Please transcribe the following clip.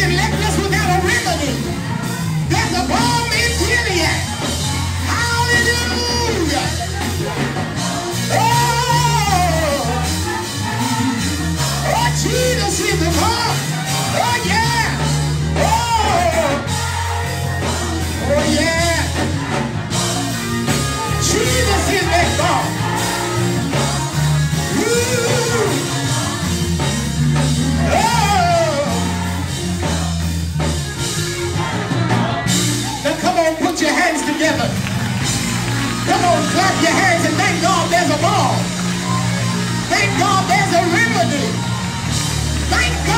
and left us without a remedy. There's a balm in Gilead. Hallelujah. Oh, oh, oh, oh. oh Jesus is the balm. On, clap your hands and thank God there's a ball. Thank God there's a remedy. Thank God.